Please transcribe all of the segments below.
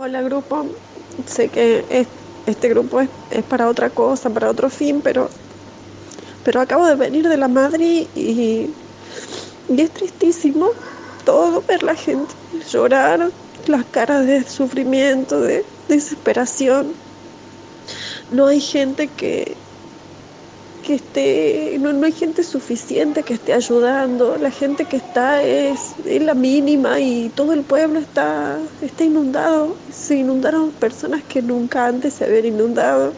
Hola grupo, sé que este grupo es, para otra cosa, para otro fin, pero, pero acabo de venir de la Madrid y, y es tristísimo todo ver la gente llorar, las caras de sufrimiento, de desesperación. No hay gente que, que esté, no, no, hay gente suficiente que esté ayudando, la gente que está es, es, la mínima y todo el pueblo está, está inundado, se inundaron personas que nunca antes se habían inundado.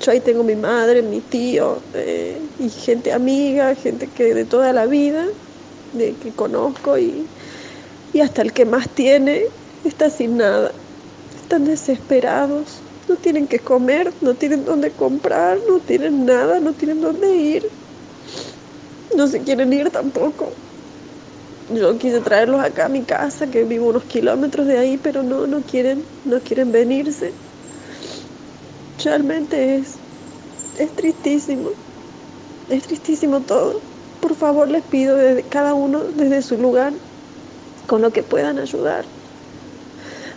Yo ahí tengo mi madre, mi tío eh, y gente amiga, gente que de toda la vida, de que conozco y, y hasta el que más tiene está sin nada, están desesperados no tienen que comer, no tienen dónde comprar, no tienen nada, no tienen dónde ir. No se quieren ir tampoco. Yo quise traerlos acá a mi casa, que vivo unos kilómetros de ahí, pero no, no quieren, no quieren venirse. Realmente es, es tristísimo. Es tristísimo todo. Por favor les pido desde cada uno desde su lugar con lo que puedan ayudar.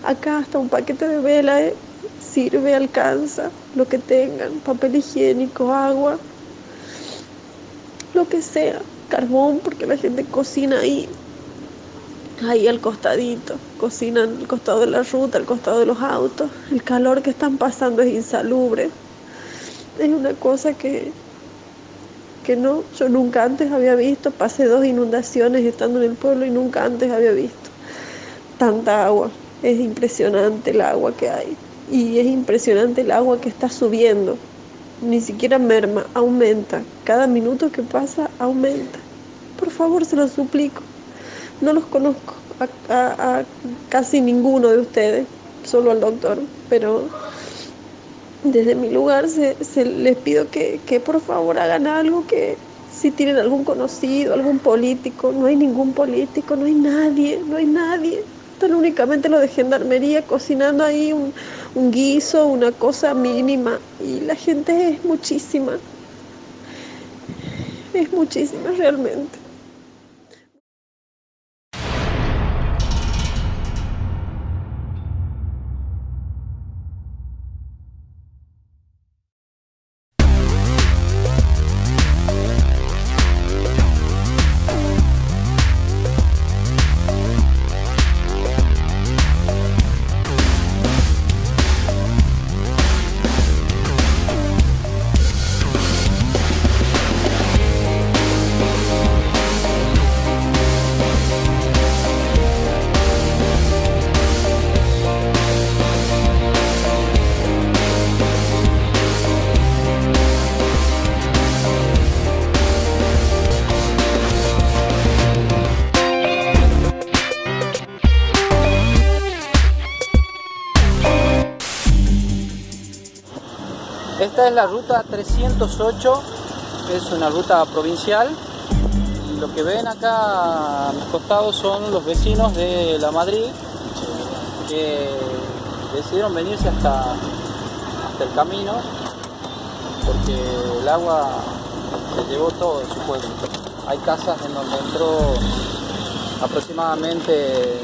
Acá hasta un paquete de vela ¿eh? Sirve, alcanza, lo que tengan, papel higiénico, agua, lo que sea, carbón, porque la gente cocina ahí, ahí al costadito, cocinan al costado de la ruta, al costado de los autos, el calor que están pasando es insalubre, es una cosa que, que no, yo nunca antes había visto, pasé dos inundaciones estando en el pueblo y nunca antes había visto tanta agua, es impresionante el agua que hay y es impresionante el agua que está subiendo. Ni siquiera merma, aumenta. Cada minuto que pasa aumenta. Por favor, se lo suplico. No los conozco a, casi ninguno de ustedes, solo al doctor, pero desde mi lugar se, les pido que, que por favor hagan algo que si tienen algún conocido, algún político, no hay ningún político, no hay nadie, no hay nadie. Están únicamente los de gendarmería cocinando ahí un, un guiso, una cosa mínima. Y la gente es muchísima. Es muchísima realmente. Es la ruta 308, es una ruta provincial. Lo que ven acá a mis costados son los vecinos de La Madrid que decidieron venirse hasta, hasta el camino porque el agua se llevó todo de su pueblo. Hay casas en donde entró aproximadamente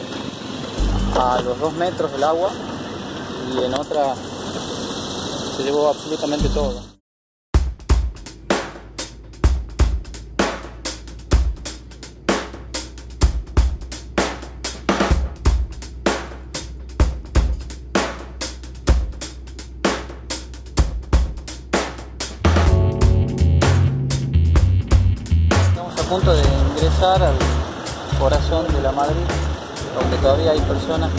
a los dos metros del agua y en otras se llevó absolutamente todo. Estamos a punto de ingresar al corazón de la Madrid, donde todavía hay personas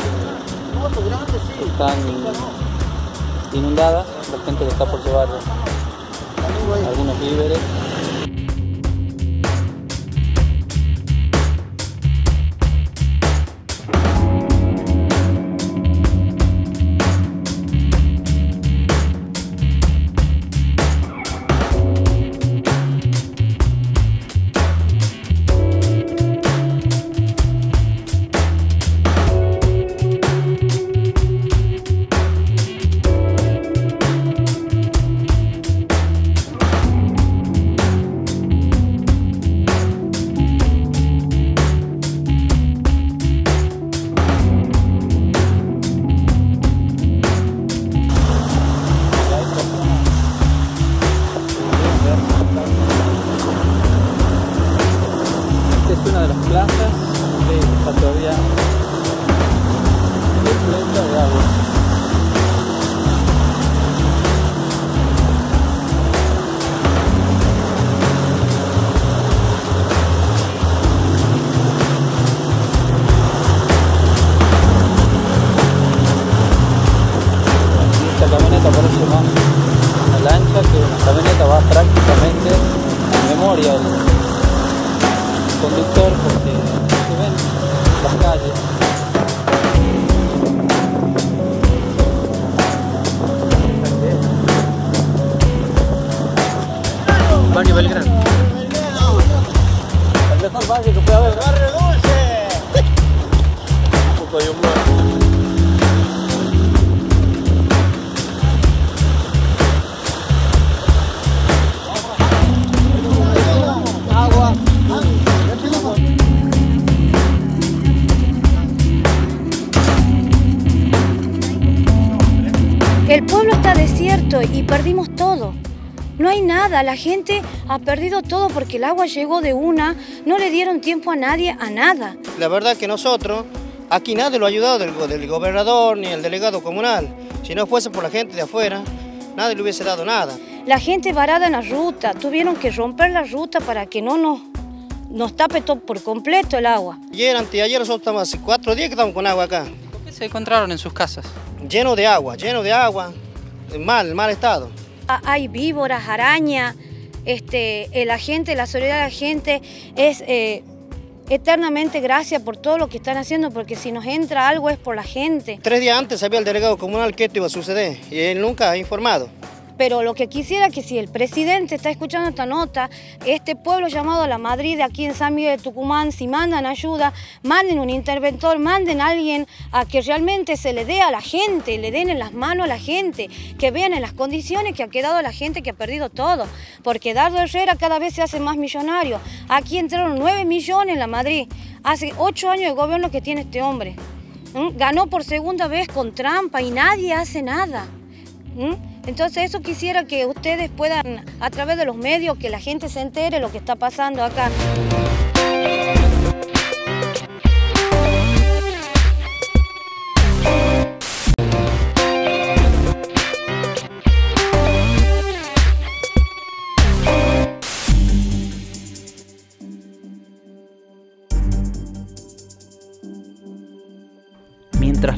que están inundadas, la gente le está por llevar algunos víveres parece más una lancha que una camioneta va prácticamente en memoria el conductor El pueblo está desierto y perdimos todo. No hay nada, la gente ha perdido todo porque el agua llegó de una, no le dieron tiempo a nadie a nada. La verdad que nosotros, aquí nadie lo ha ayudado, del, del gobernador ni el delegado comunal. Si no fuese por la gente de afuera, nadie le hubiese dado nada. La gente varada en la ruta, tuvieron que romper la ruta para que no nos, nos tape todo por completo el agua. Ayer, anteayer, nosotros estamos hace cuatro días que estamos con agua acá. ¿Qué se encontraron en sus casas? Lleno de agua, lleno de agua, en mal, mal estado. Ah, Hay víboras, arañas, este, la gente, la solidaridad de la gente es eh, eternamente gracias por todo lo que están haciendo, porque si nos entra algo es por la gente. Tres días antes sabía el delegado comunal que esto iba a suceder y él nunca ha informado. Pero lo que quisiera que si el presidente está escuchando esta nota, este pueblo llamado La Madrid aquí en San Miguel de Tucumán, si mandan ayuda, manden un interventor, manden a alguien a que realmente se le dé a la gente, le den en las manos a la gente, que vean en las condiciones que ha quedado la gente que ha perdido todo. Porque Dardo Herrera cada vez se hace más millonario. Aquí entraron 9 millones en La Madrid. Hace 8 años de gobierno que tiene este hombre. ¿Mm? Ganó por segunda vez con trampa y nadie hace nada. ¿Mm? Entonces eso quisiera que ustedes puedan, a través de los medios, que la gente se entere lo que está pasando acá.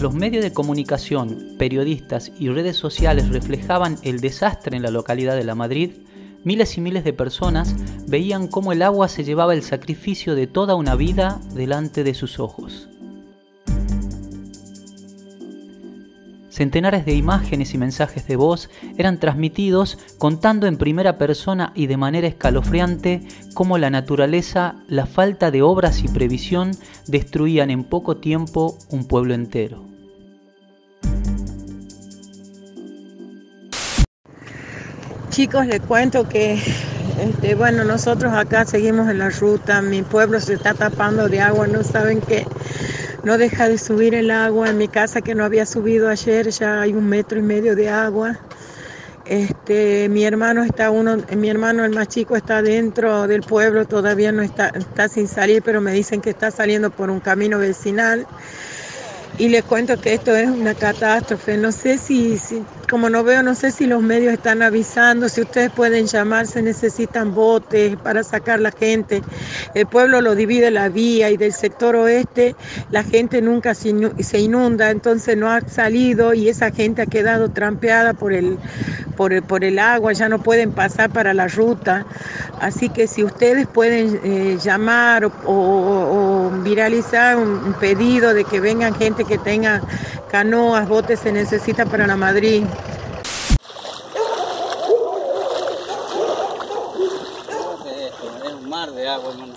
Los medios de comunicación, periodistas y redes sociales reflejaban el desastre en la localidad de La Madrid, miles y miles de personas veían cómo el agua se llevaba el sacrificio de toda una vida delante de sus ojos. Centenares de imágenes y mensajes de voz eran transmitidos contando en primera persona y de manera escalofriante cómo la naturaleza, la falta de obras y previsión destruían en poco tiempo un pueblo entero. Chicos, les cuento que este, bueno, nosotros acá seguimos en la ruta, mi pueblo se está tapando de agua, no saben que no deja de subir el agua, en mi casa que no había subido ayer ya hay un metro y medio de agua. Este, mi hermano está uno, mi hermano el más chico está dentro del pueblo, todavía no está, está sin salir, pero me dicen que está saliendo por un camino vecinal. Y les cuento que esto es una catástrofe. No sé si, como no veo, no sé si los medios están avisando, si ustedes pueden llamar, se necesitan botes para sacar la gente. El pueblo lo divide la vía y del sector oeste la gente nunca se inu- se inunda, entonces no ha salido y esa gente ha quedado trampeada por el, por el, por el agua, ya no pueden pasar para la ruta. Así que si ustedes pueden eh, llamar o, viralizar un pedido de que vengan gente que tenga canoas, botes, se necesita para la Madrid. Es un mar de agua, hermano.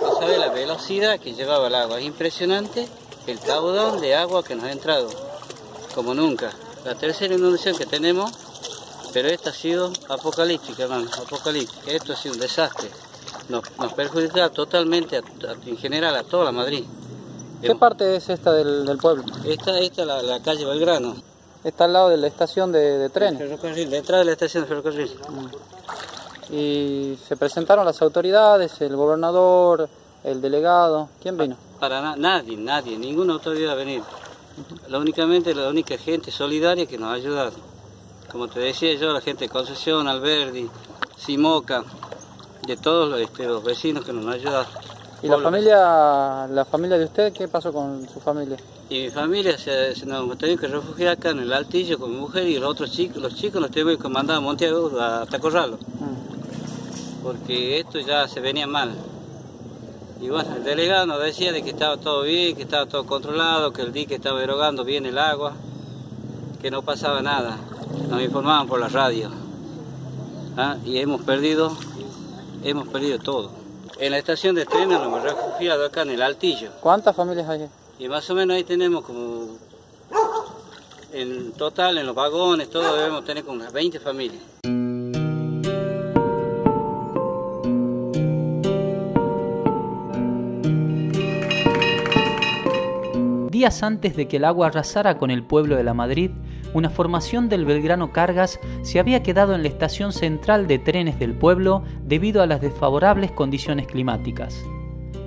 No sabe la velocidad que llevaba el agua. Es impresionante el caudal de agua que nos ha entrado, como nunca. La tercera inundación que tenemos, pero esta ha sido apocalíptica, hermano, apocalíptica. Esto ha sido un desastre. Nos, nos perjudica totalmente, a- en general, a toda la Madrid. ¿Qué parte es esta del, del pueblo? Esta, es la, la calle Belgrano, Está al lado de la estación de, de el trenes. ferrocarril, detrás de la estación de ferrocarril. Y se presentaron las autoridades, el gobernador, el delegado. ¿Quién vino? Para na- nadie, nadie, ninguna autoridad ha venido. La únicamente la única gente solidaria que nos ha ayudado. Como te decía yo, la gente de Concesión, Alberdi, Simoca, de todos los, este, los vecinos que nos han ayudado. ¿Y la familia, la familia de usted? ¿Qué pasó con su familia? Y mi familia se, nos hemos tenido que refugiar acá en el Altillo con mi mujer y los otros chicos, los chicos nos tuvimos que mandar a Montevideo a Tacorralo. Mm. Porque esto ya se venía mal. Y bueno, el delegado nos decía de que estaba todo bien, que estaba todo controlado, que el dique estaba erogando bien el agua, que no pasaba nada. Nos informaban por la radio. ¿Ah? Y hemos perdido, hemos perdido todo. En la estación de trenes nos hemos refugiado acá en el Altillo. ¿Cuántas familias hay? Y más o menos ahí tenemos como, en total, en los vagones, todo debemos tener como unas 20 familias. Días antes de que el agua arrasara con el pueblo de La Madrid, una formación del Belgrano Cargas se había quedado en la estación central de trenes del pueblo debido a las desfavorables condiciones climáticas.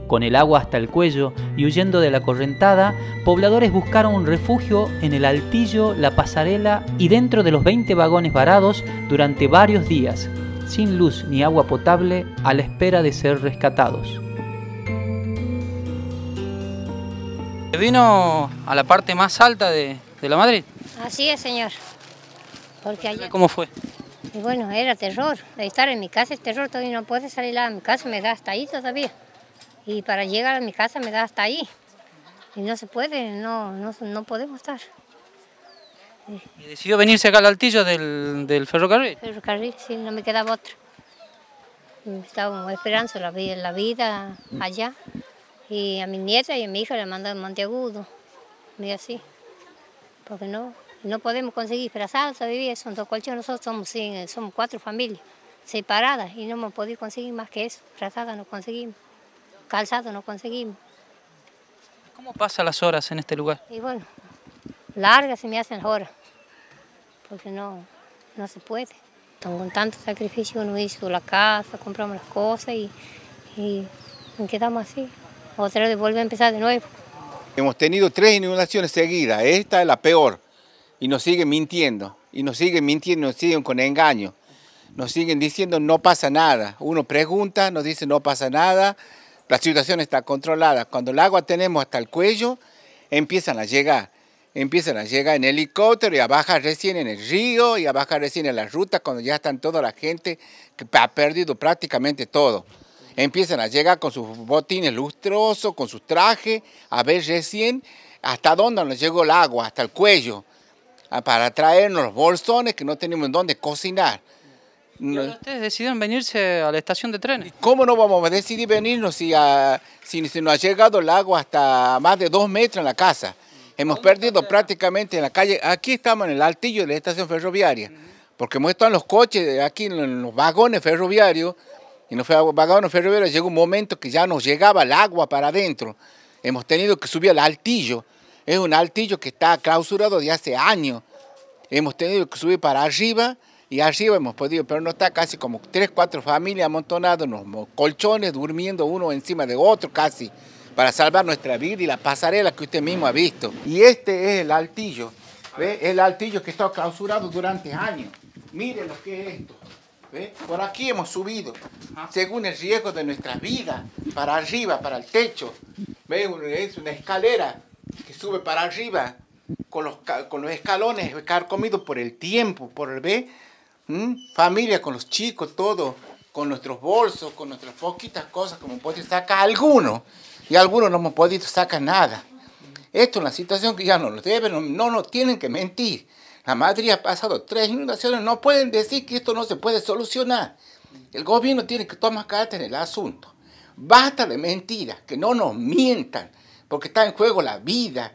Con el agua hasta el cuello y huyendo de la correntada, pobladores buscaron un refugio en el altillo, la pasarela y dentro de los 20 vagones varados durante varios días, sin luz ni agua potable, a la espera de ser rescatados. ¿Vino a la parte más alta de, la Madrid? Así es, señor. Porque allá... ¿Cómo fue? Y bueno, era terror. Estar en mi casa es terror, todavía no puede salir a mi casa, me da hasta ahí todavía y para llegar a mi casa me da hasta ahí. Y no se puede, no, no, podemos estar. ¿Y decidió venirse acá al altillo del, del ferrocarril? Ferrocarril, sí, no me quedaba otra. Estaba esperando la vida, la vida allá. Y a mi nieta y a mi hija le mandó en Monteagudo. Y así. Porque no, no podemos conseguir salsa vivir, son dos colchones, nosotros somos, somos cuatro familias separadas y no hemos podido conseguir más que eso. Frazada no conseguimos calzado no conseguimos. ¿Cómo pasan las horas en este lugar? Y bueno, largas se me hacen las horas, porque no, no se puede. Con tanto sacrificio uno hizo la casa, compramos las cosas y, y nos quedamos así. Otra vez vuelve a empezar de nuevo. Hemos tenido tres inundaciones seguidas, esta es la peor, y nos siguen mintiendo, y nos siguen mintiendo, nos siguen con engaño. Nos siguen diciendo no pasa nada. Uno pregunta, nos dice no pasa nada, la situación está controlada. Cuando el agua tenemos hasta el cuello, empiezan a llegar. Empiezan a llegar en helicóptero y a bajar recién en el río y a bajar recién en la ruta cuando ya están toda la gente que ha perdido prácticamente todo. Empiezan a llegar con sus botines lustrosos, con sus trajes, a ver recién hasta dónde nos llegó el agua, hasta el cuello, para traernos los bolsones que no tenemos dónde cocinar. ¿Ustedes decidieron venirse a la estación de trenes? ¿Cómo no vamos a decidir venirnos si, si, nos ha llegado el agua hasta más de dos metros en la casa? Hemos perdido prácticamente en la calle. Aquí estamos en el altillo de la estación ferroviaria, porque hemos estado en los coches, aquí en los vagones ferroviarios, y en los vagones ferroviarios llegó un momento que ya nos llegaba el agua para adentro. Hemos tenido que subir al altillo. Es un altillo que está clausurado de hace años. Hemos tenido que subir para arriba y arriba hemos podido, pero no está casi como tres, cuatro familias amontonadas en los colchones, durmiendo uno encima de otro casi, para salvar nuestra vida y la pasarela que usted mismo ha visto. Y este es el altillo, ¿ve? El altillo que está clausurado durante años. Miren lo que es esto. ¿ve? Por aquí hemos subido, según el riesgo de nuestra vida, para arriba, para el techo. ¿ve? Es una escalera que sube para arriba, con los, con los escalones carcomidos por el tiempo, por el. ¿Mm? Familia con los chicos, todo, con nuestros bolsos, con nuestras poquitas cosas, como puede sacar algunos, y algunos no hemos podido sacar nada. Esto es una situación que ya no nos deben, no nos tienen que mentir. La Madrid ha pasado tres inundaciones, no pueden decir que esto no se puede solucionar. El gobierno tiene que tomar carta en el asunto. Basta de mentiras, que no nos mientan, porque está en juego la vida,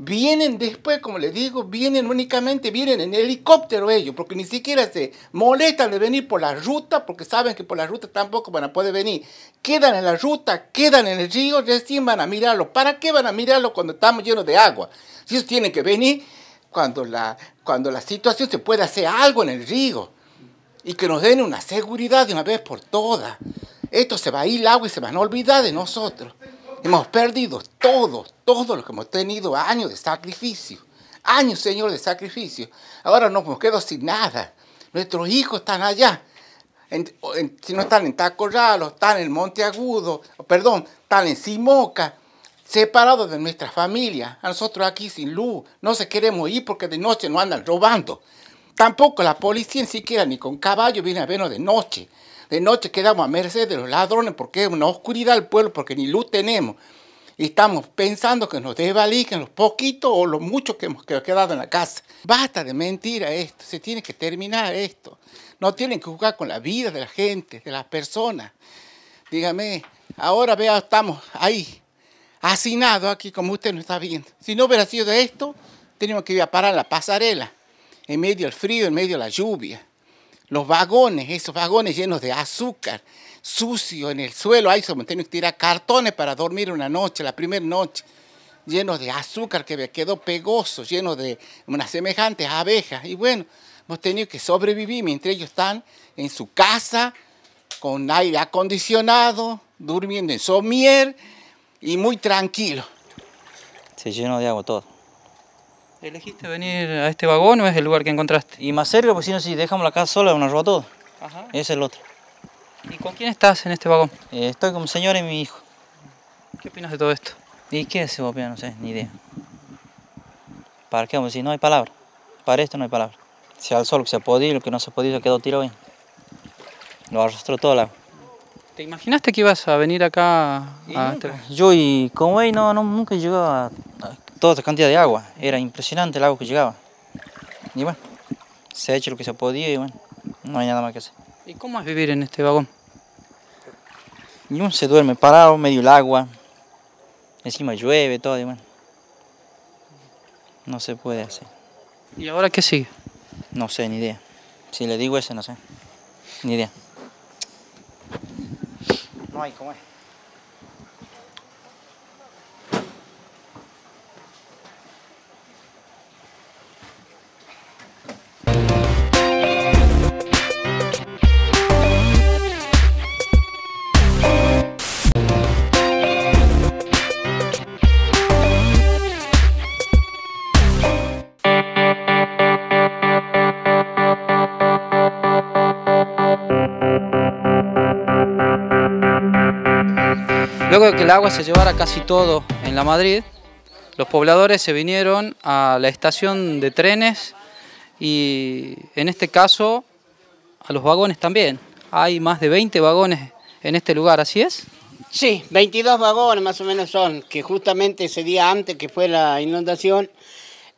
Vienen después, como les digo, vienen únicamente, vienen en helicóptero ellos, porque ni siquiera se molestan de venir por la ruta, porque saben que por la ruta tampoco van a poder venir. Quedan en la ruta, quedan en el río, recién van a mirarlo. ¿Para qué van a mirarlo cuando estamos llenos de agua? Si ellos tienen que venir cuando la, cuando la situación se pueda hacer algo en el río y que nos den una seguridad de una vez por todas. Esto se va a ir el agua y se van a olvidar de nosotros. Hemos perdido todo, todo lo que hemos tenido, años de sacrificio. Años, Señor, de sacrificio. Ahora nos quedado sin nada. Nuestros hijos están allá. si no están en Tacorralo, están en Monte Agudo, perdón, están en Simoca. separados de nuestra familia. A nosotros aquí sin luz, no se queremos ir porque de noche nos andan robando. Tampoco la policía ni siquiera ni con caballo viene a vernos de noche. De noche quedamos a merced de los ladrones porque es una oscuridad el pueblo, porque ni luz tenemos. Y estamos pensando que nos desvalijen los poquitos o los muchos que hemos quedado en la casa. Basta de mentira esto, se tiene que terminar esto. No tienen que jugar con la vida de la gente, de las personas. Dígame, ahora vea, estamos ahí, hacinados aquí como usted nos está viendo. Si no hubiera sido esto, teníamos que ir a parar la pasarela, en medio del frío, en medio de la lluvia. Los vagones, esos vagones llenos de azúcar, sucio en el suelo, ahí se hemos tenido que tirar cartones para dormir una noche, la primera noche, llenos de azúcar que quedó pegoso, llenos de unas semejantes abejas. Y bueno, hemos tenido que sobrevivir mientras ellos están en su casa, con aire acondicionado, durmiendo en somier y muy tranquilo. Se llenó de agua todo. ¿Elegiste venir a este vagón o es el lugar que encontraste? Y más cerca, pues si no, si dejamos la casa sola, nos roba todo. Ajá. Ese es el otro. ¿Y con quién estás en este vagón? Eh, estoy con mi señora y mi hijo. ¿Qué opinas de todo esto? ¿Y qué se opina? No sé, ni idea. ¿Para qué vamos a decir? No hay palabra. Para esto no hay palabra. Se alzó lo que se ha podido, lo que no se ha podido quedó tirado ahí. Lo arrastró todo el agua. ¿Te imaginaste que ibas a venir acá? A este... Yo y como veis, no, no, nunca llegaba a toda esta cantidad de agua. Era impresionante el agua que llegaba. Y bueno, se ha hecho lo que se podido y bueno, no hay nada más que hacer. ¿Y cómo es vivir en este vagón? Y uno se duerme parado, medio el agua. Encima llueve, todo y bueno. No se puede hacer. ¿Y ahora qué sigue? No sé, ni idea. Si le digo ese, no sé. Ni idea. No hay cómo es. Luego de que el agua se llevara casi todo en la Madrid, los pobladores se vinieron a la estación de trenes y en este caso a los vagones también. Hay más de 20 vagones en este lugar, ¿así es? Sí, 22 vagones más o menos son, que justamente ese día antes que fue la inundación,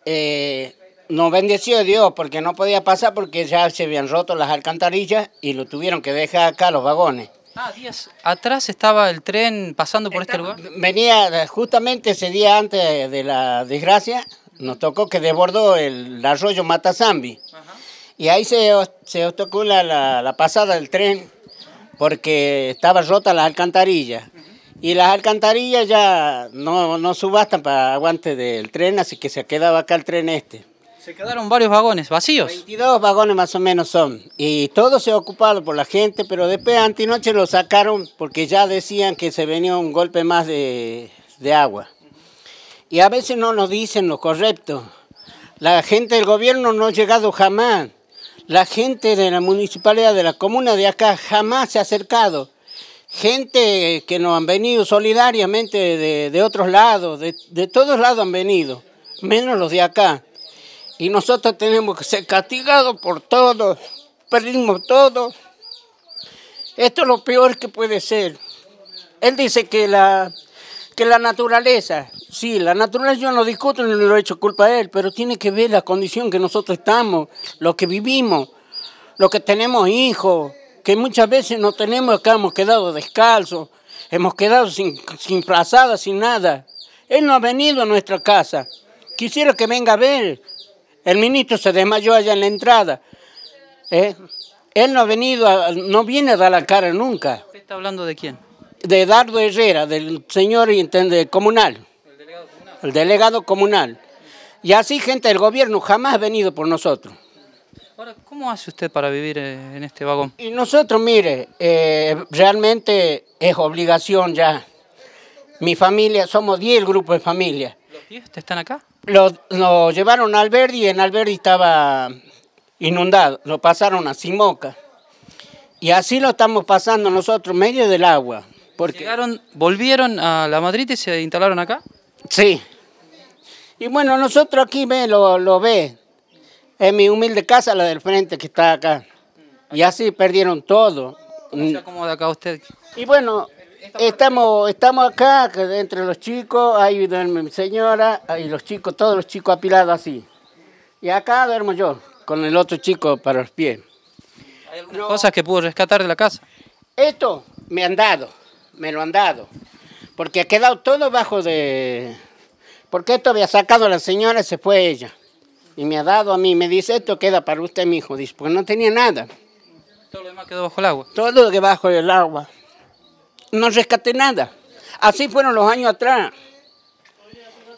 eh, nos bendeció Dios porque no podía pasar porque ya se habían roto las alcantarillas y lo tuvieron que dejar acá los vagones. Ah, días atrás estaba el tren pasando por este lugar. Venía justamente ese día antes de la desgracia, nos tocó que desbordó el arroyo Matazambi. Y ahí se, se tocó la, la, pasada del tren porque estaba rota las alcantarillas. Y las alcantarillas ya no, no subastan para aguante del tren, así que se quedaba acá el tren este. Se quedaron varios vagones vacíos. 22 vagones más o menos son. Y todo se ha ocupado por la gente, pero después antinoche lo sacaron porque ya decían que se venía un golpe más de, de agua. Y a veces no nos dicen lo correcto. La gente del gobierno no ha llegado jamás. La gente de la municipalidad, de la comuna de acá, jamás se ha acercado. Gente que nos han venido solidariamente de, de otros lados, de, de todos lados han venido, menos los de acá. Y nosotros tenemos que ser castigados por todo, perdimos todo. Esto es lo peor que puede ser. Él dice que la, que la naturaleza, sí, la naturaleza yo no discuto ni lo he hecho culpa a él, pero tiene que ver la condición que nosotros estamos, lo que vivimos, lo que tenemos hijos, que muchas veces no tenemos acá, hemos quedado descalzos, hemos quedado sin, sin plazada, sin nada. Él no ha venido a nuestra casa. Quisiera que venga a ver, el ministro se desmayó allá en la entrada. ¿eh? Él no ha venido, no viene a dar la cara nunca. ¿Usted está hablando de quién? De Dardo Herrera, del señor entiende, comunal. ¿El delegado comunal? El delegado comunal. Y así gente del gobierno jamás ha venido por nosotros. Ahora, ¿cómo hace usted para vivir eh, en este vagón? Y nosotros, mire, eh, realmente es obligación ya. Mi familia, somos 10 el grupo de familia. ¿Los 10 están acá? Lo, lo, llevaron a Alberdi y en Alberdi estaba inundado. Lo pasaron a Simoca. Y así lo estamos pasando nosotros, medio del agua. Porque... Llegaron, ¿Volvieron a la Madrid y se instalaron acá? Sí. Y bueno, nosotros aquí ve, lo, lo ve. Es mi humilde casa, la del frente que está acá. Y así perdieron todo. ¿Cómo se acomoda acá usted? Y bueno, estamos, estamos acá, que entre los chicos, ahí duerme mi señora, ahí los chicos, todos los chicos apilados así. Y acá duermo yo, con el otro chico para los pies. ¿Hay algunas cosas que pudo rescatar de la casa? Esto me han dado, me lo han dado. Porque ha quedado todo bajo de... Porque esto había sacado a la señora y se fue ella. Y me ha dado a mí, me dice, esto queda para usted, mi hijo. Dice, porque no tenía nada. Todo lo demás quedó bajo el agua. Todo debajo del agua. No rescaté nada. Así fueron los años atrás.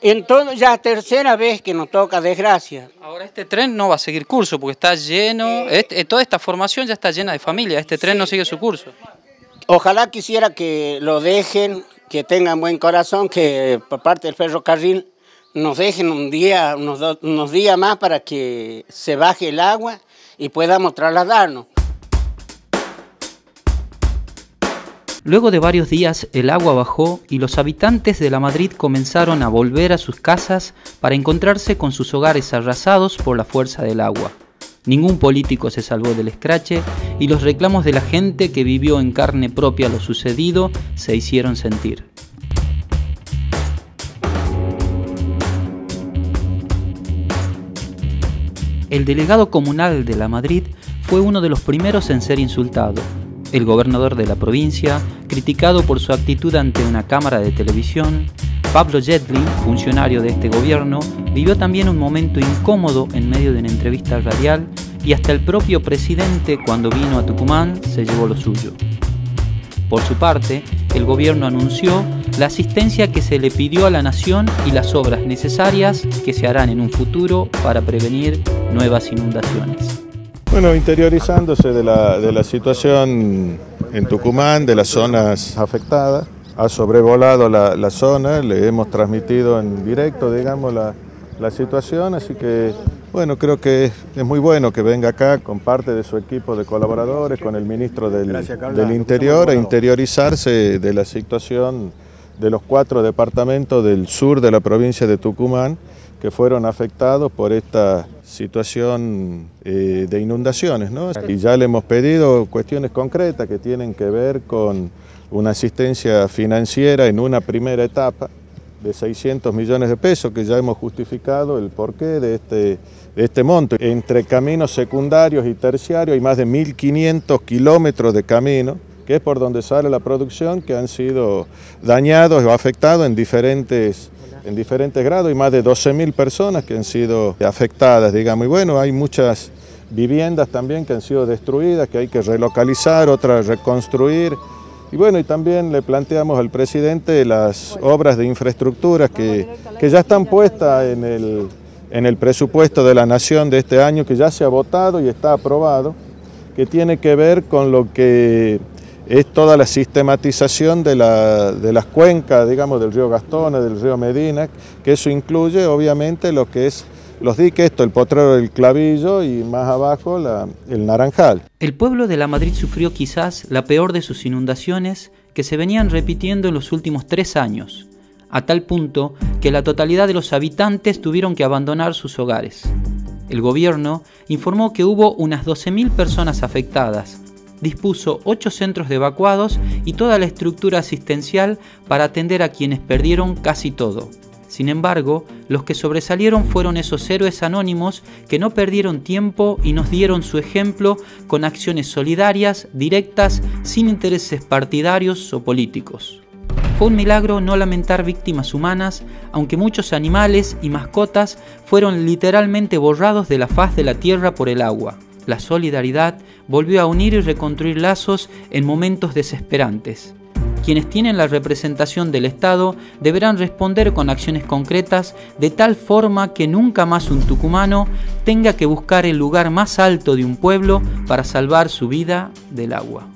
Entonces ya tercera vez que nos toca desgracia. Ahora este tren no va a seguir curso porque está lleno, este- toda esta formación ya está llena de familia, este tren no sigue su curso. Ojalá quisiera que lo dejen, que tengan buen corazón, que por parte del ferrocarril nos dejen un día, unos, do- unos días más para que se baje el agua y podamos trasladarnos. Luego de varios días el agua bajó y los habitantes de la Madrid comenzaron a volver a sus casas para encontrarse con sus hogares arrasados por la fuerza del agua. Ningún político se salvó del escrache y los reclamos de la gente que vivió en carne propia lo sucedido se hicieron sentir. El delegado comunal de la Madrid fue uno de los primeros en ser insultado. El gobernador de la provincia, criticado por su actitud ante una cámara de televisión, Pablo Jetlin, funcionario de este gobierno, vivió también un momento incómodo en medio de una entrevista radial y hasta el propio presidente cuando vino a Tucumán se llevó lo suyo. Por su parte, el gobierno anunció la asistencia que se le pidió a la nación y las obras necesarias que se harán en un futuro para prevenir nuevas inundaciones. Bueno, interiorizándose de la, de la situación en Tucumán, de las zonas afectadas, ha sobrevolado la, la zona, le hemos transmitido en directo, digamos, la, la situación, así que, bueno, creo que es, es muy bueno que venga acá con parte de su equipo de colaboradores, con el ministro del, del Interior, a interiorizarse de la situación de los cuatro departamentos del sur de la provincia de Tucumán que fueron afectados por esta situación eh, de inundaciones. ¿no? Y ya le hemos pedido cuestiones concretas que tienen que ver con una asistencia financiera en una primera etapa de 600 millones de pesos, que ya hemos justificado el porqué de este, de este monto. Entre caminos secundarios y terciarios hay más de 1.500 kilómetros de camino, que es por donde sale la producción, que han sido dañados o afectados en diferentes en diferentes grados y más de 12.000 personas que han sido afectadas, digamos. Y bueno, hay muchas viviendas también que han sido destruidas, que hay que relocalizar, otras reconstruir. Y bueno, y también le planteamos al presidente las obras de infraestructura que, que ya están puestas en el, en el presupuesto de la Nación de este año, que ya se ha votado y está aprobado, que tiene que ver con lo que es toda la sistematización de, la, de, las cuencas, digamos, del río Gastón, del río Medina, que eso incluye obviamente lo que es los diques, esto, el potrero del Clavillo y más abajo el Naranjal. El pueblo de la Madrid sufrió quizás la peor de sus inundaciones que se venían repitiendo en los últimos tres años, a tal punto que la totalidad de los habitantes tuvieron que abandonar sus hogares. El gobierno informó que hubo unas 12.000 personas afectadas, dispuso ocho centros de evacuados y toda la estructura asistencial para atender a quienes perdieron casi todo. Sin embargo, los que sobresalieron fueron esos héroes anónimos que no perdieron tiempo y nos dieron su ejemplo con acciones solidarias, directas, sin intereses partidarios o políticos. Fue un milagro no lamentar víctimas humanas, aunque muchos animales y mascotas fueron literalmente borrados de la faz de la tierra por el agua. La solidaridad volvió a unir y reconstruir lazos en momentos desesperantes. Quienes tienen la representación del Estado deberán responder con acciones concretas de tal forma que nunca más un tucumano tenga que buscar el lugar más alto de un pueblo para salvar su vida del agua.